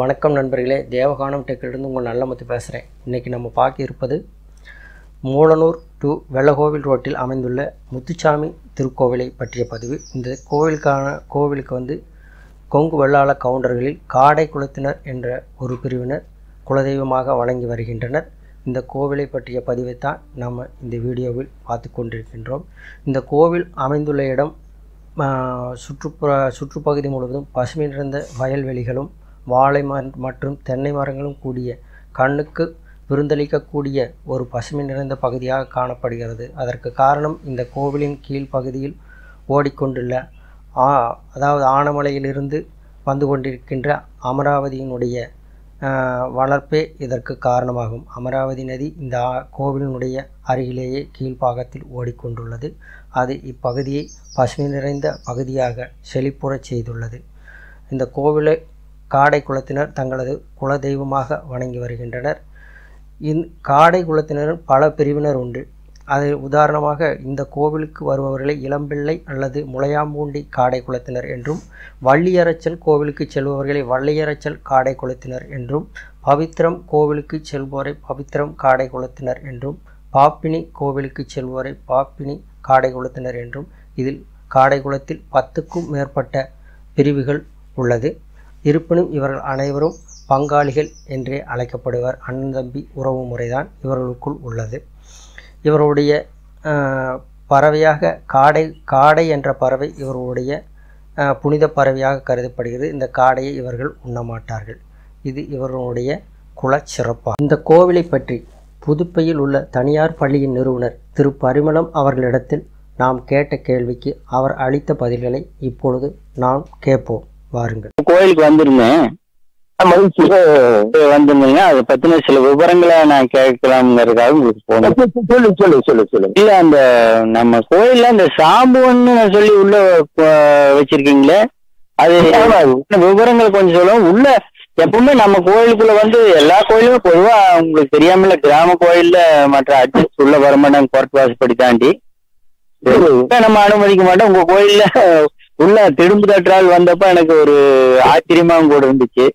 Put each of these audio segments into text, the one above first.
வணக்கம் நண்பர்களே. தேவகானம் டெக்கிலிருந்து உங்கள் நல்ல நல்லமுத்து பேசுகிறேன் இன்றைக்கி நம்ம பார்க்க இருப்பது மூலனூர் டு வெள்ளகோவில் ரோட்டில் அமைந்துள்ள முத்துச்சாமி திருக்கோவிலை பற்றிய பதிவு. இந்த கோவிலுக்கான கோவிலுக்கு வந்து கொங்கு வெள்ளாள கவுண்டர்களில் காடை குலத்தினர் என்ற ஒரு பிரிவினர் குலதெய்வமாக வழங்கி வருகின்றனர். இந்த கோவிலை பற்றிய பதிவைத்தான் நாம் இந்த வீடியோவில் பார்த்து கொண்டிருக்கின்றோம். இந்த கோவில் அமைந்துள்ள இடம் சுற்றுப்புற சுற்றுப்பகுதி முழுவதும் பசுமை நிறைந்த வயல்வெளிகளும் வாழை மரம் மற்றும் தென்னை மரங்களும் கூடிய கண்ணுக்கு விருந்தளிக்கக்கூடிய ஒரு பசுமை நிறைந்த பகுதியாக காணப்படுகிறது. அதற்கு காரணம் இந்த கோவிலின் கீழ் பகுதியில் ஓடிக்கொண்டுள்ள ஆ அதாவது ஆனமலையிலிருந்து வந்து கொண்டிருக்கின்ற அமராவதியினுடைய வளர்ப்பே இதற்கு காரணமாகும். அமராவதி நதி இந்த கோவிலினுடைய அருகிலேயே கீழ்ப்பாகத்தில் ஓடிக்கொண்டுள்ளது. அது இப்பகுதியை பசுமை நிறைந்த பகுதியாக செழிப்புறச் செய்துள்ளது. இந்த கோவிலை காடை குலத்தினர் தங்களது குலதெய்வமாக வணங்கி வருகின்றனர். இந் காடை குலத்தினரும் பல பிரிவினர் உண்டு. அது உதாரணமாக இந்த கோவிலுக்கு வருபவர்களை இளம்பிள்ளை அல்லது முளையாம்பூண்டி காடை குலத்தினர் என்றும் வள்ளியரச்சல் கோவிலுக்கு செல்பவர்களை வள்ளியரச்சல் காடை குலத்தினர் என்றும் பவித்திரம் கோவிலுக்கு செல்வோரை பவித்திரம் காடை குலத்தினர் என்றும் பாப்பினி கோவிலுக்கு செல்வோரை பாப்பினி காடை குலத்தினர் என்றும் இதில் காடை குலத்தில் பத்துக்கும் மேற்பட்ட பிரிவுகள் உள்ளது. இருப்பினும் இவர்கள் அனைவரும் பங்காளிகள் என்றே அழைக்கப்படுவர். அண்ணன் தம்பி உறவு முறைதான் இவர்களுக்குள் உள்ளது. இவருடைய பறவையாக காடை காடை என்ற பறவை இவருடைய புனித பறவையாக கருதப்படுகிறது. இந்த காடையை இவர்கள் உண்ணமாட்டார்கள். இது இவர்களுடைய குல சிறப்பாக இந்த கோவிலை பற்றி புதுப்பையில் உள்ள தனியார் பள்ளியின் நிறுவனர் திரு. பரிமளம் அவர்களிடத்தில் நாம் கேட்ட கேள்விக்கு அவர் அளித்த பதில்களை இப்பொழுது நாம் கேட்போம். வாருங்கள். கோயிலுக்கு வந்திருந்தேன். வந்திருந்தீங்க அதை பத்தின சில விவரங்களை நான் கேட்கலாம்ங்கிறதுக்காக உங்களுக்கு போனேன் சொல்லு சொல்லு சொல்லு சொல்லு. இல்ல அந்த நம்ம கோயில்ல அந்த சாம்புன்னு சொல்லி உள்ள வச்சிருக்கீங்களே அது விவரங்கள் கொஞ்சம் சொல்லுவோம் உள்ள எப்பவுமே நம்ம கோயிலுக்குள்ள வந்து எல்லா கோயிலுமே பொதுவா உங்களுக்கு தெரியாமல கிராம கோயில்ல மற்ற அட்ஜஸ்ட் உள்ள வரமாட்டாங்க கோர்ட் வாசப்படி தாண்டி நம்ம அனுமதிக்க மாட்டோம். உங்க கோயில்ல உள்ள திரும்பு தற்றால் வந்தப்ப எனக்கு ஒரு ஆச்சரியமாவும் கூட இருந்துச்சு.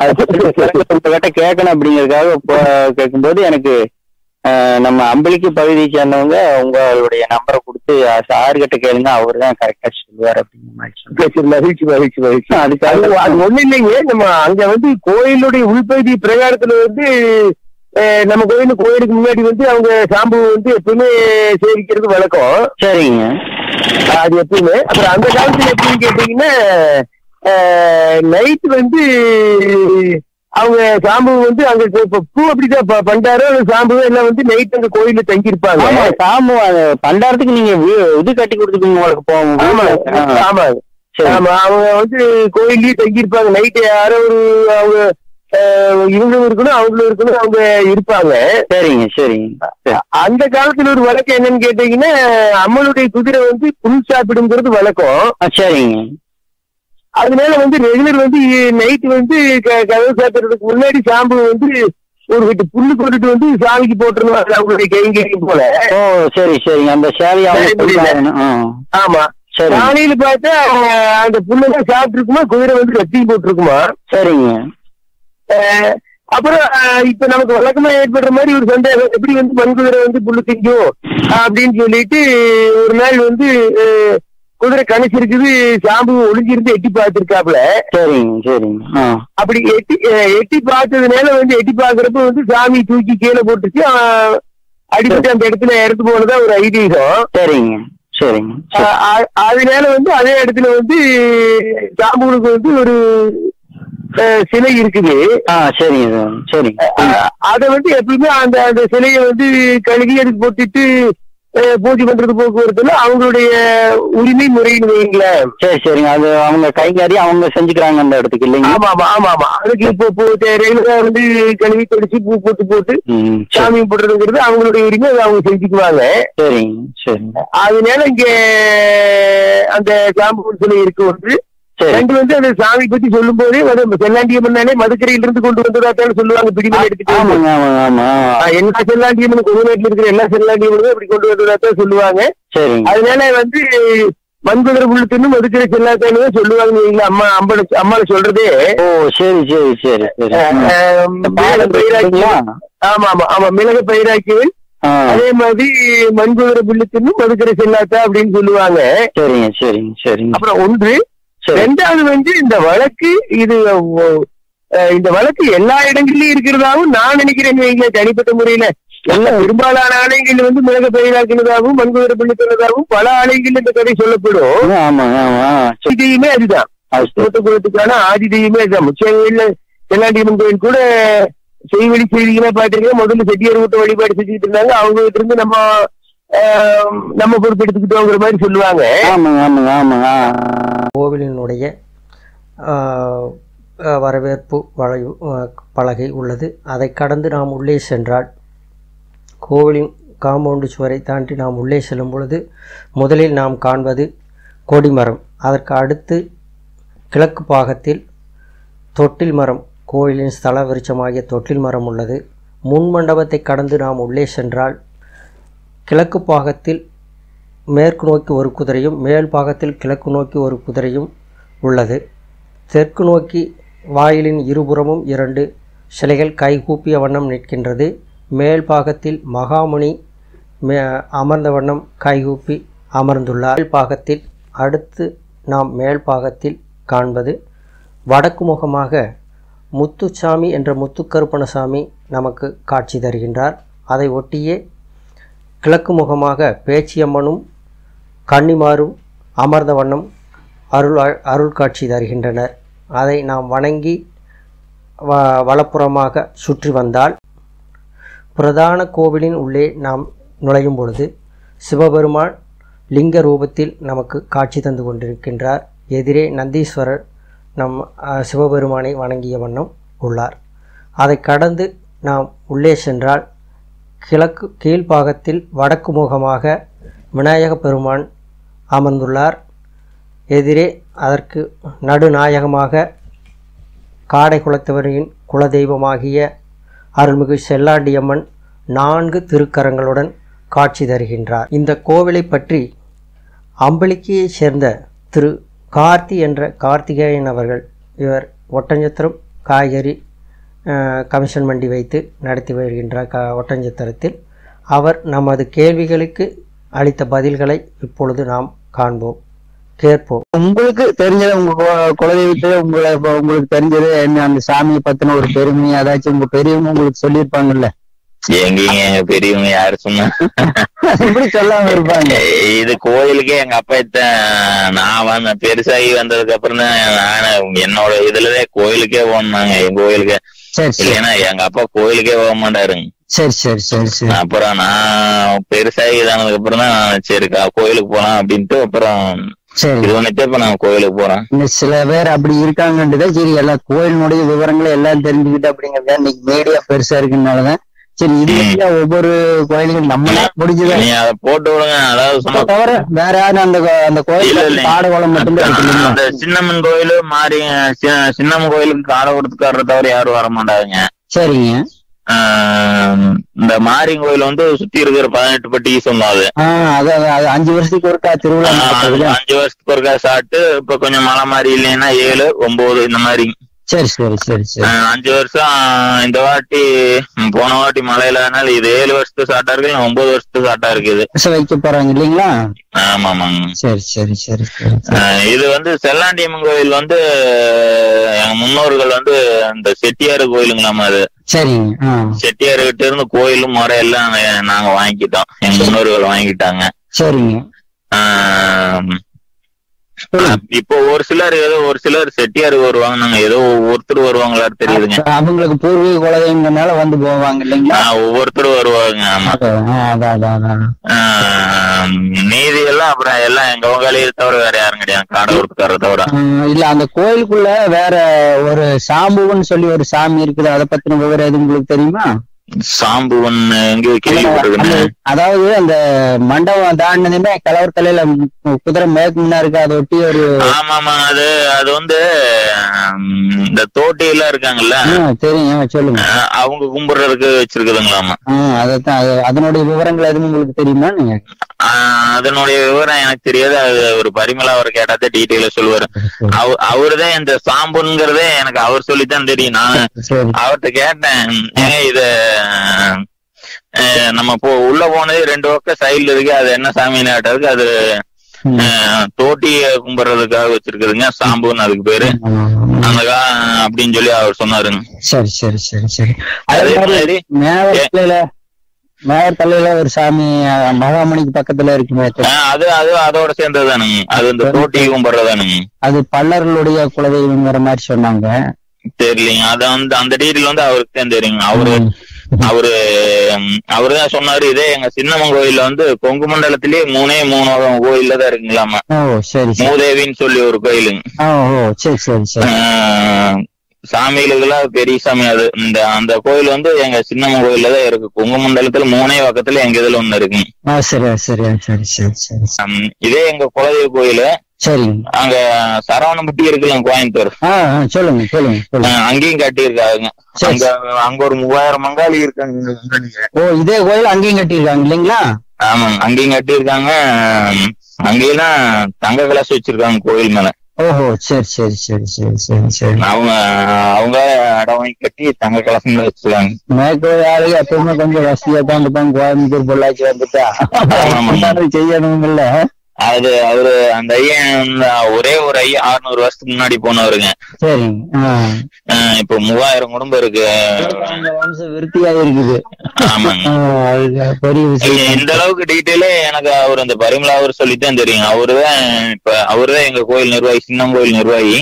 அது உங்ககிட்ட கேட்கணும் அப்படிங்கறதுக்காக கேட்கும்போது எனக்கு நம்ம அம்பலிக்கு பகுதியை சேர்ந்தவங்க உங்களுடைய நம்பரை கொடுத்து சார் கிட்ட கேளுங்க அவர் தான் கரெக்டா சொல்லுவார் அப்படிங்கிற மகிழ்ச்சி மகிழ்ச்சி மகிழ்ச்சி. அதுக்கு அது ஒண்ணு இல்லைங்க. நம்ம அங்க வந்து கோயிலுடைய உள்பகுதி பிரகாரத்துல வந்து நம்ம கோயில் கோயிலுக்கு முன்னாடி வந்து அவங்க சாம்பு வந்து எப்பவுமே சேவிக்கிறது வழக்கம். சரிங்க. அது எப்பவுமே. அப்புறம் அந்த காலத்துல எப்படின்னு கேட்டீங்கன்னா நைட் வந்து அவங்க சாம்பு வந்து அங்க பூ அப்படிதான் பண்டாரோ சாம்பு எல்லாம் வந்து நைட் அங்க கோயில்ல தங்கி இருப்பாங்க ஆமா சாமு அது பண்டாரத்துக்கு நீங்க இது கட்டி கொடுத்துருக்கீங்க உங்களுக்கு போகும் ஆமா ஆமா ஆமா. அவங்க வந்து கோயில்லயே தங்கி இருப்பாங்க நைட்டு யாரோ ஒரு அவங்க இவங்களும் இருக்கணும் அவங்களும் இருக்கணும் அவங்க இருப்பாங்க. சரிங்க சரிங்க. சரி. அந்த காலத்துல ஒரு வழக்கம் என்னன்னு கேட்டீங்கன்னா அம்மனுடைய குதிரை வந்து புல் சாப்பிடுங்கிறது வழக்கம். சரிங்க. அதனால வந்து ரெகுலர் வந்து நைட் வந்து கதவு சாத்துறதுக்கு முன்னாடி சாம்பு வந்து ஒரு வீட்டு புல்லு கொண்டுட்டு வந்து சாமிக்கு போட்டுருணும் அது அவங்களுடைய கைங்கரியம் போல. ஓ சரி சரிங்க அந்த. ஆ. ஆமா. காலையில பார்த்தா அந்த புல்லெல்லாம் சாப்பிட்டு இருக்குமா குதிரை வந்து ரத்தியும் போட்டிருக்குமா? சரிங்க. அப்புறம் இப்ப நமக்கு வழக்கமா ஏற்படுற மாதிரி ஒரு சந்தேகம் எப்படி வந்து மண் குதிரை வந்து புல்லு திங்கும் அப்படின்னு சொல்லிட்டு ஒரு நாள் வந்து குதிரை கணிச்சிருக்குது சாம்பு ஒளிஞ்சிருந்து எட்டி பார்த்திருக்காப்புல. சரிங்க சரிங்க. அப்படி எட்டி எட்டி பார்த்ததுனால வந்து எட்டி பார்க்கறப்ப வந்து சாமி தூக்கி கீழே போட்டுச்சு அஹ், அடிபட்டு அந்த இடத்துல இறந்து போனதா ஒரு ஐதீகம். சரிங்க சரிங்க. அதனால வந்து அதே இடத்துல வந்து சாம்புகளுக்கு வந்து ஒரு சிலை இருக்குது. சரிங்க சார். சரிங்க. அத வந்து எப்பயுமே அந்த அந்த சிலையை வந்து கழுவி அதுக்கு போட்டுட்டு பூஜை பண்றது போக்குவரத்துல அவங்களுடைய உரிமை முறைன்னு வைங்களேன் சரி சரிங்க. அது அவங்க கைகாரி அவங்க செஞ்சுக்கிறாங்க அந்த இடத்துக்கு இல்லைங்க ஆமா ஆமா ஆமா ஆமா. அதுக்கு இப்போ ரெகுலரா வந்து கழுவி தொடிச்சு பூ போட்டு போட்டு சாமி போடுறதுங்கிறது அவங்களுடைய உரிமை அதை அவங்க செஞ்சுக்குவாங்க. சரிங்க சரிங்க. அதனால இங்க அந்த சாம்பு சிலை இருக்கு ஒன்று. ரெண்டு வந்து அந்த சாமி பத்தி சொல்லும் போதே வந்து செல்லாண்டியம் தானே மதுக்கரையில இருந்து கொண்டு வந்ததாத்தான்னு சொல்லுவாங்க பிடிமலை எடுத்துட்டு எல்லா செல்லாண்டியமும் குருநாட்டில் இருக்கிற எல்லா செல்லாண்டியமும் அப்படி கொண்டு வந்ததா தான் சொல்லுவாங்க அதனால வந்து மண்குதிரை புல்லு தின்னு மதுக்கரை செல்லாத்தானே சொல்லுவாங்க வைங்களேன், அம்மா அம்பால அம்மால சொல்றதே. ஓ சரி சரி சரி சரி. ம். அஹ், இந்த மிளகு பாடல் பயிராக்கி இருக்குங்களா? ஆமா ஆமா ஆமா மிளகு பயிராக்கியவன் ஆ, அதே மாதிரி மண்குதிரை புல்லு தின்னு மதுக்கரை செல்லாத்தா அப்படின்னு சொல்லுவாங்க. சரிங்க சரிங்க சரிங்க. அப்புறம் ஒன்று ரெண்டாவது வந்து இந்த வழக்கு இது இந்த வழக்கு எல்லா இடங்கள்லயும் இருக்கிறதாவும் நான் நினைக்கிறேன் வைங்களேன் தனிப்பட்ட முறையில. எல்லா பெரும்பாலான ஆலயங்கள் வந்து மிளக பயிராக்கினதாகவும் மண்குதிரை புள்ளி தின்னதாகவும் பல ஆலயங்கள் இந்த கதை சொல்லப்படும். ஆமா ஆமா ஆதிதெய்வமே அதுதான். அது சரி. தோட்டக்குளத்துக்கான ஆதிதெய்வமே அதுதான். முச்சையில் செல்லாண்டியம்மன் கோயில் கூட செய்வழி செய்திகளா பாத்தீங்கன்னா முதல்ல செட்டியார் வீட்டு வழிபாடு செஞ்சுட்டு இருந்தாங்க. அவங்க கிட்ட இருந்து நம்ம நம்ம பொறுப்பெடுத்துக்கிட்டோங்கிற மாதிரி சொல்லுவாங்க. ஆமாங்க ஆமாங்க ஆமாங்க ஆ. கோவிலினுடைய வரவேற்பு வளைவு பலகை உள்ளது. அதை கடந்து நாம் உள்ளே சென்றால் கோவிலின் காம்பவுண்டு சுவரை தாண்டி நாம் உள்ளே செல்லும் பொழுது முதலில் நாம் காண்பது கொடிமரம். அதற்கு அடுத்து கிழக்கு பாகத்தில் தொட்டில் மரம் கோயிலின் ஸ்தல விருட்சமாகிய தொட்டில் மரம் உள்ளது. முன் மண்டபத்தை கடந்து நாம் உள்ளே சென்றால் கிழக்கு பாகத்தில் மேற்கு நோக்கி ஒரு குதிரையும் மேல் பாகத்தில் கிழக்கு நோக்கி ஒரு குதிரையும் உள்ளது. தெற்கு நோக்கி வாயிலின் இருபுறமும் இரண்டு சிலைகள் கைகூப்பிய வண்ணம் நிற்கின்றது. மேல் பாகத்தில் மகாமுனி மே அமர்ந்த வண்ணம் கைகூப்பி அமர்ந்துள்ளார். மேல் பாகத்தில் அடுத்து நாம் மேல் பாகத்தில் காண்பது வடக்கு முகமாக முத்துச்சாமி என்ற முத்துக்கருப்பணசாமி நமக்கு காட்சி தருகின்றார். அதை ஒட்டியே கிழக்கு முகமாக பேச்சியம்மனும் கன்னிமாரும் அமர்ந்த வண்ணம் அருள் அருள் காட்சி தருகின்றனர். அதை நாம் வணங்கி வ வலப்புறமாக சுற்றி வந்தால் பிரதான கோவிலின் உள்ளே நாம் நுழையும் பொழுது சிவபெருமான் லிங்க ரூபத்தில் நமக்கு காட்சி தந்து கொண்டிருக்கின்றார். எதிரே நந்தீஸ்வரர் நம் சிவபெருமானை வணங்கிய வண்ணம் உள்ளார். அதை கடந்து நாம் உள்ளே சென்றால் கிழக்கு கீழ்ப்பாகத்தில் வடக்கு முகமாக விநாயக பெருமான் அமர்ந்துள்ளார். எதிரே அதற்கு நடுநாயகமாக காடை குலத்தவரின் குலதெய்வமாகிய அருள்மிகு செல்லாண்டியம்மன் நான்கு திருக்கரங்களுடன் காட்சி தருகின்றார். இந்த கோவிலை பற்றி அம்பலிக்கையைச் சேர்ந்த திரு கார்த்தி என்ற கார்த்திகேயன் அவர்கள் இவர் ஒட்டஞ்சத்திரம் காய்கறி கமிஷன் மண்டி வைத்து நடத்தி வருகின்றார் க ஒட்டஞ்சத்திரத்தில். அவர் நமது கேள்விகளுக்கு அளித்த பதில்களை இப்பொழுது நாம் காண்போம். கேட்போம். உங்களுக்கு தெரிஞ்சது உங்க கு- குலதெய்வத்துல உங்களை உங்களுக்கு தெரிஞ்சது என்ன? அந்த சாமியை பத்தின ஒரு பெருமை ஏதாச்சும் உங்க பெரியவங்க உங்களுக்கு சொல்லியிருப்பாங்கல்ல? எங்கேயும் எங்க பெரியவங்க யாரு சொன்னா? எப்படி சொல்லாம இருப்பாங்க. இது கோயிலுக்கே எங்க அப்பா இத்த நான் வந்த பெருசாகி வந்ததுக்கு அப்புறம் தான் நானு என்னோட இதுலதான் கோயிலுக்கே போனாங்க எங்க கோயிலுக்கு. இல்லைன்னா எங்க அப்பா கோயிலுக்கே போக மாட்டாருங்க. சரி சரி சரி சரி. அப்புறம் நான் பெருசாகி இதானதுக்கு அப்புறம் தான் சரி கா- கோயிலுக்கு போலாம் அப்படின்ட்டு அப்புறம் சரி. இது வந்துட்டு இப்ப நான் கோயிலுக்கு போறேன். இன்னும் சில பேர் அப்படி இருக்காங்கன்றதா சரி எல்லா கோயிலினுடைய விவரங்களை எல்லாம் தெரிஞ்சுக்கிட்டு அப்படிங்கறத இன்னைக்கு மீடியா பெருசா இருக்குனாலதான். சரி இதுல ஒவ்வொரு கோயிலுக்கும் நம்மளா முடிஞ்சதை? நீ அதை போட்டு விடுங்க அதாவது தவிர வேற யாரும் அந்த அந்த கோயில. பாடகோலம் மட்டும்தான்? அந்த சின்னம்மன் கோயிலு மாறி சின்னம்மன் கோயிலுக்கு காலை கொடுத்துக்காரத தவிர யாரும் வர மாட்டாங்க. சரிங்க. இந்த மாரி கோயில் வந்து சுத்தி இருக்கிற பதினெட்டு பட்டி அது அஞ்சு வருஷத்துக்கு ஒருக்கா திருவிழா? அஞ்சு வருஷத்துக்கு ஒருக்கா சாப்பிட்டு இப்ப கொஞ்சம் மழை மாதிரி இல்லைன்னா ஏழு ஒன்பது இந்த மாதிரி சரி சரி சரி அஞ்சு வருஷம் இந்த வாட்டி போன வாட்டி மழை இல்லாதனால இது ஏழு வருஷத்துக்கு சாட்டா இருக்கு ஒன்பது வருஷத்துக்கு சாட்டா இருக்குது. வைக்க போறாங்க இல்லைங்களா? ஆமா ஆமாங்க சரி சரி சரி இது வந்து செல்லாண்டியம்மன் கோயில் வந்து எங்க முன்னோர்கள் வந்து இந்த செட்டியார் கோயிலுங்களாமா அது. சரிங்க செட்டியார் கிட்ட இருந்து கோயிலும் முறை எல்லாம் நாங்க- வாங்கிக்கிட்டோம். எங்க முன்னோர்கள் வாங்கிட்டாங்க சரிங்க. இப்போ ஒரு சிலர் ஏதோ ஒரு சிலர் செட்டியார் வருவாங்க நாங்க ஏதோ ஒவ்வொருத்தர் வருவாங்களா தெரியுதுங்க. அவங்களுக்கு பூர்வீக குலதெய்வங்கனால வந்து போவாங்க இல்லைங்களா? ஒவ்வொருத்தர் வருவாங்க மீதி எல்லாம் அப்புறம் எல்லாம் எங்க வங்காளியை தவிர வேற யாரும் கிடையாது. காடை கொடுத்துக்கார தவிர. இல்ல அந்த கோயிலுக்குள்ள வேற ஒரு சாம்புன்னு சொல்லி ஒரு சாமி இருக்குது. அதை பத்தின விவரம் எதுவும் உங்களுக்கு தெரியுமா? சாம்புவன் எங்கேயோ கேள்விப்பட்டிருக்கேன் அதாவது அந்த மண்டபம் தாண்டினதுமே கலவர் தலையில குதிரை மேற்கு முன்னா இருக்கு அதை ஒட்டி ஒரு ஆமா ஆமா அது அது வந்து இந்த தோட்டி எல்லாம் இருக்காங்கல்ல தெரியும். சொல்லுங்க. அவங்க கும்பிடுறதுக்கு வச்சிருக்குதுங்களாமா. ஆ, அதைத்தான் அது அதனுடைய விவரங்கள் எதுவும் உங்களுக்கு தெரியுமா? நீங்க அதனுடைய விவரம் எனக்கு தெரியாது. அது ஒரு பரிமளா அவர் கேட்டாதான் டீட்டெயிலா சொல்லுவாரு. அவ அவருதான் இந்த சாம்புங்கிறதே எனக்கு அவர் சொல்லித்தான் தெரியும். நான் அவர்கிட்ட கேட்டேன். இது நம்ம போ உள்ள போனது ரெண்டு பக்கம் சைடுல இருக்கு. அது என்ன சாமின்னு கேட்டதுக்கு அது தோட்டிய கும்பிடுறதுக்காக வச்சிருக்குதுங்க சாம்புன்னு அதுக்கு பேரு. அந்த அப்படின்னு சொல்லி அவர் சொன்னாருங்க. சரி சரி சரி சரி. அதே மாதிரி மேவர் தலையில ஒரு சாமி மகாமணிக்கு பக்கத்துல இருக்குமே. அது அது அதோட சேர்ந்ததுதானுங்க. அது இந்த தோட்டி கும்பிடுறதானுங்க அது பல்லர்களுடைய குலதெய்வங்கிற மாதிரி சொன்னாங்க. தெரியலீங்க. அத வந்து அந்த டீட்டெயில் வந்து அவருக்கு தெரியுங்க. அவரு அவரு ம், அவருதான் சொன்னாரு இதே எங்க சின்னம்மன் கோயில்ல வந்து கொங்கு மண்டலத்திலேயே மூணே மூணு கோயில்ல தான் இருக்குங்களாமா. மூதேவின்னு சொல்லி ஒரு கோயிலுங்க. சாமிகளுக்கெல்லாம் பெரிய சாமி அது. இந்த அந்த கோயில் வந்து எங்க சின்னம்மன் கோயில்ல தான் இருக்கு. கொங்கு மண்டலத்துல மூணே பக்கத்துல எங்க இதுல ஒண்ணு ம், இதே எங்க குலதெய்வ கோயிலு சரிங்க. அங்க சரவணம்பட்டி இருக்குல்ல கோயம்புத்தூர். சொல்லுங்க சொல்லுங்க அங்கேயும் கட்டியிருக்காங்க. அங்க அங்க ஒரு மூவாயிரம் மங்காளி இருக்காங்க. ஓ இதே கோயில் அங்கேயும் கட்டியிருக்காங்க இல்லைங்களா? ஆமாங்க அங்கேயும் கட்டியிருக்காங்க. அங்கேயெல்லாம் தங்க கலசம் வச்சிருக்காங்க கோயில் மேல. ஓஹோ சரி சரி சரி சரி சரி சரி. அவங்க அவங்க இடம் வாங்கி கட்டி தங்க கலசம் வச்சிருக்காங்க. மேற்கோள் ஆளுங்க எப்பவுமே கொஞ்சம் வசதியா தான் இருப்பாங்க. கோயம்புத்தூர் பொள்ளாச்சி வந்துட்டா. ஆமா. அது அவரு அந்த ஐயன் ஒரே ஒரு ஐயன் அறுநூறு வருஷத்துக்கு முன்னாடி போனவருங்க. இப்ப மூவாயிரம் குடும்பம் இருக்கு. விருத்தியா இருக்குது. ஆமாங்க. இந்த அளவுக்கு டீட்டெயிலே எனக்கு அவர் அந்த பரிமளா அவர் சொல்லித்தான் தெரியும். அவருதான் இப்ப அவருதான் எங்க கோயில் நிர்வாகி சின்னம் கோயில் நிர்வாகி.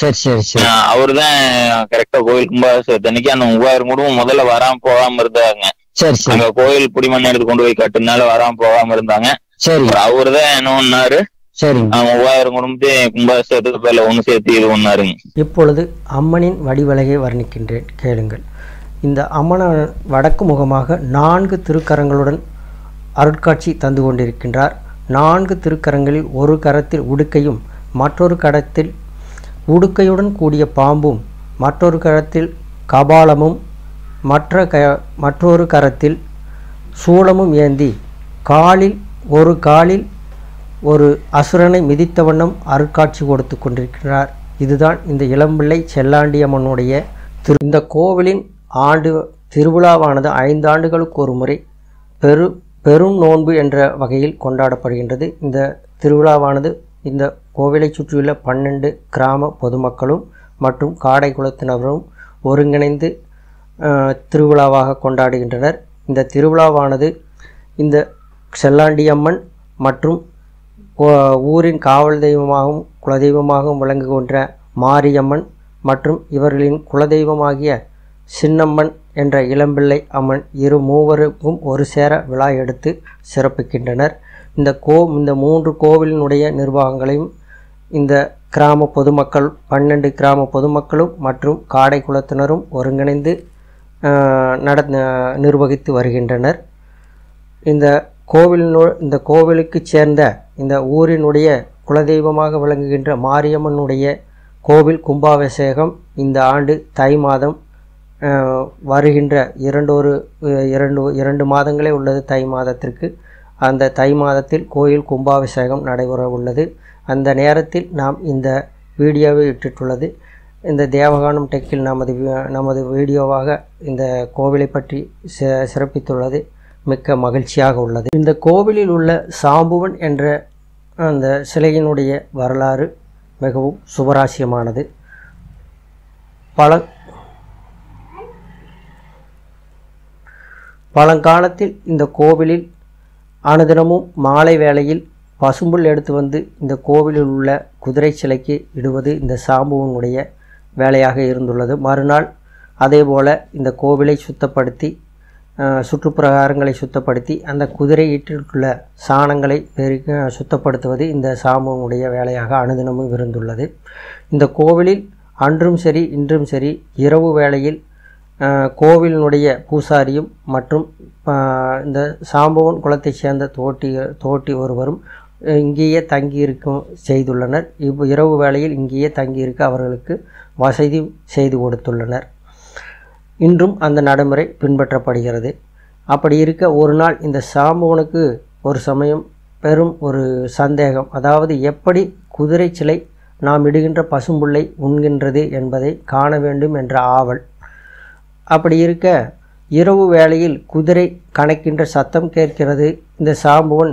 சரி சரி சரி. அவருதான் கரெக்டா கோயில் கும்பாபிஷேகத்தன்னைக்கு அந்த மூவாயிரம் குடும்பம் முதல்ல வராம போகாம இருந்தாங்க. சரி சரி. கோயில் புடிமண் எடுத்து கொண்டு போய் கட்டுனால வராம போகாம இருந்தாங்க. சரி. அப்புறம் அவருதான் என்ன ஒன்னாரு சரிங்க. மூவாயிரம் குடும்பத்தையும் கும்பாபிஷேகத்துக்கு பேர்ல ஒண்ணு சேர்த்து இது ஒன்னாருங்க இப்பொழுது அம்மனின் வடிவலகை வர்ணிக்கின்றேன். கேளுங்கள். இந்த அம்மன வடக்கு முகமாக நான்கு திருக்கரங்களுடன் அருட்காட்சி தந்து கொண்டிருக்கின்றார். நான்கு திருக்கரங்களில் ஒரு கரத்தில் உடுக்கையும் மற்றொரு கரத்தில் உடுக்கையுடன் கூடிய பாம்பும் மற்றொரு கரத்தில் கபாலமும் மற்ற க மற்றொரு கரத்தில் சூலமும் ஏந்தி காலில் ஒரு காலில் ஒரு அசுரனை மிதித்த வண்ணம் அருட்காட்சி கொடுத்து கொண்டிருக்கிறார். இதுதான் இந்த இளம்பிள்ளை செல்லாண்டியம்மனுடைய திரு இந்த கோவிலின் ஆண்டு திருவிழாவானது ஐந்து ஆண்டுகளுக்கு ஒரு முறை பெரு பெரும் நோன்பு என்ற வகையில் கொண்டாடப்படுகின்றது. இந்த திருவிழாவானது இந்த கோவிலை சுற்றியுள்ள பன்னெண்டு கிராம பொதுமக்களும் மற்றும் காடை குலத்தினரும் ஒருங்கிணைந்து திருவிழாவாக கொண்டாடுகின்றனர். இந்த திருவிழாவானது இந்த செல்லாண்டியம்மன் மற்றும் ஊரின் காவல் தெய்வமாகவும் குலதெய்வமாகவும் விளங்குகின்ற மாரியம்மன் மற்றும் இவர்களின் குலதெய்வமாகிய சின்னம்மன் என்ற இளம்பிள்ளை அம்மன் இரு மூவருக்கும் ஒரு சேர விழா எடுத்து சிறப்பிக்கின்றனர். இந்த கோ இந்த மூன்று கோவிலினுடைய நிர்வாகங்களையும் இந்த கிராம பொதுமக்கள் பன்னெண்டு கிராம பொதுமக்களும் மற்றும் காடை குலத்தினரும் ஒருங்கிணைந்து நட நிர்வகித்து வருகின்றனர். இந்த கோவிலினு இந்த கோவிலுக்கு சேர்ந்த இந்த ஊரினுடைய குலதெய்வமாக விளங்குகின்ற மாரியம்மனுடைய கோவில் கும்பாபிஷேகம் இந்த ஆண்டு தை மாதம் வருகின்ற இரண்டொரு ஒரு இரண்டு இரண்டு மாதங்களே உள்ளது தை மாதத்திற்கு. அந்த தை மாதத்தில் கோயில் கும்பாபிஷேகம் நடைபெற உள்ளது. அந்த நேரத்தில் நாம் இந்த வீடியோவை இட்டுள்ளது. இந்த தேவகானம் டெக்கில் நமது நமது வீடியோவாக இந்த கோவிலை பற்றி சிறப்பித்துள்ளது. மிக்க மகிழ்ச்சியாக உள்ளது. இந்த கோவிலில் உள்ள சாம்புவன் என்ற அந்த சிலையினுடைய வரலாறு மிகவும் சுவராசியமானது பல பழங்காலத்தில் இந்த கோவிலில் அனுதினமும் மாலை வேளையில் பசும்புல் எடுத்து வந்து இந்த கோவிலில் உள்ள குதிரை சிலைக்கு இடுவது இந்த சாம்புவனுடைய வேலையாக இருந்துள்ளது. மறுநாள் அதேபோல இந்த கோவிலை சுத்தப்படுத்தி சுற்றுப்பிரகாரங்களை சுத்தப்படுத்தி அந்த குதிரை ஈட்டிற்குள்ள சாணங்களை பெருக்க சுத்தப்படுத்துவது இந்த சாம்புவனுடைய வேலையாக அனுதினமும் இருந்துள்ளது. இந்த கோவிலில் அன்றும் சரி இன்றும் சரி இரவு வேளையில் கோவிலினுடைய பூசாரியும் மற்றும் இந்த சாம்பவன் குலத்தைச் சேர்ந்த தோட்டி தோட்டி ஒருவரும் இங்கேயே தங்கியிருக்கும் செய்துள்ளனர். இவ் இரவு வேளையில் இங்கேயே தங்கியிருக்க அவர்களுக்கு வசதி செய்து கொடுத்துள்ளனர். இன்றும் அந்த நடைமுறை பின்பற்றப்படுகிறது. அப்படி இருக்க ஒரு நாள் இந்த சாம்பவனுக்கு ஒரு சமயம் பெரும் ஒரு சந்தேகம். அதாவது எப்படி குதிரை சிலை நாம் இடுகின்ற பசும்புள்ளை உண்கின்றது என்பதை காண வேண்டும் என்ற ஆவல். அப்படி இருக்க இரவு வேளையில் குதிரை கணக்கின்ற சத்தம் கேட்கிறது. இந்த சாம்புவன்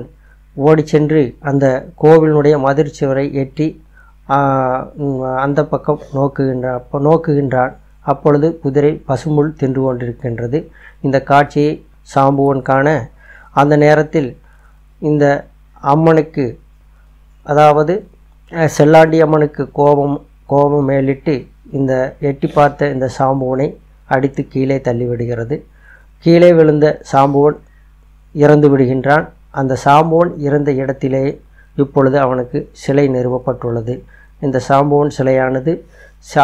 ஓடிச் சென்று அந்த கோவிலினுடைய மதிர்ச்சுவரை எட்டி அந்த பக்கம் நோக்குகின்ற நோக்குகின்றான். அப்பொழுது குதிரை பசுமுள் தின்று கொண்டிருக்கின்றது. இந்த காட்சியை சாம்புவன் காண அந்த நேரத்தில் இந்த அம்மனுக்கு அதாவது செல்லாண்டி அம்மனுக்கு கோபம் கோபம் மேலிட்டு இந்த எட்டி பார்த்த இந்த சாம்புவனை அடித்து கீழே தள்ளிவிடுகிறது. கீழே விழுந்த சாம்புவன் இறந்து விடுகின்றான். அந்த சாம்புவன் இறந்த இடத்திலே இப்பொழுது அவனுக்கு சிலை நிறுவப்பட்டுள்ளது. இந்த சாம்புவன் சிலையானது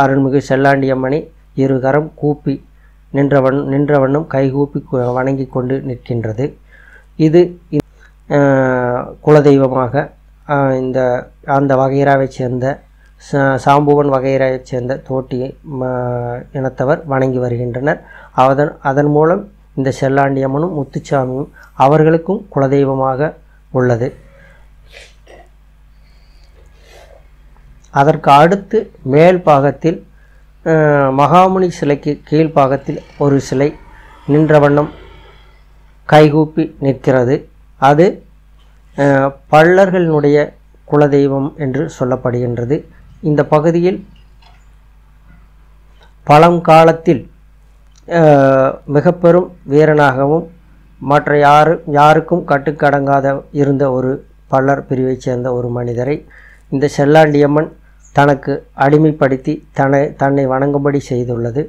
அருள்மிகு செல்லாண்டியம்மனை இருகரம் கூப்பி நின்றவன் நின்றவண்ணம் கைகூப்பி கு- வணங்கி கொண்டு நிற்கின்றது. இது குலதெய்வமாக இந்த அந்த வகைராவைச் சேர்ந்த சா- சாம்புவன் வகைராவைச் சேர்ந்த தோட்டி ம, இனத்தவர் வணங்கி வருகின்றனர். அதன் அதன் மூலம் இந்த செல்லாண்டியம்மனும் முத்துச்சாமியும் அவர்களுக்கும் குலதெய்வமாக உள்ளது. அதற்கு அடுத்து மேல் பாகத்தில் மகாமுனி சிலைக்கு கீழ்ப்பாகத்தில் ஒரு சிலை நின்ற வண்ணம் கைகூப்பி நிற்கிறது. அது பள்ளர்களினுடைய குலதெய்வம் என்று சொல்லப்படுகின்றது. இந்த பகுதியில் பழங்காலத்தில் மிகப்பெரும் மிக பெரும் வீரனாகவும் மற்ற யாரு யாருக்கும் கட்டுக்கடங்காத இருந்த ஒரு பல்லர் பிரிவைச் சேர்ந்த ஒரு மனிதரை இந்த செல்லாண்டியம்மன் தனக்கு அடிமைப்படுத்தி தன்னை தன்னை வணங்கும்படி செய்துள்ளது.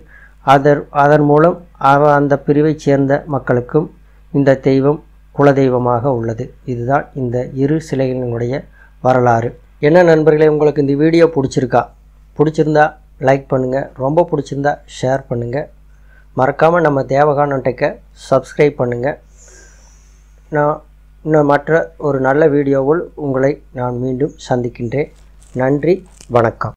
அதர் அதன் மூலம் அவ அந்த பிரிவைச் சேர்ந்த மக்களுக்கும் இந்த தெய்வம் குலதெய்வமாக உள்ளது. இதுதான் இந்த இரு சிலைகளினுடைய வரலாறு. என்ன நண்பர்களே உங்களுக்கு இந்த வீடியோ பிடிச்சிருக்கா? பிடிச்சிருந்தா லைக் பண்ணுங்கள் ரொம்ப பிடிச்சிருந்தா ஷேர் பண்ணுங்கள் மறக்காமல் நம்ம தேவகானம் டெக்கை சப்ஸ்கிரைப் பண்ணுங்கள் நான் இன்னும் மற்ற ஒரு நல்ல வீடியோவில் உங்களை நான் மீண்டும் சந்திக்கின்றேன். நன்றி. வணக்கம்.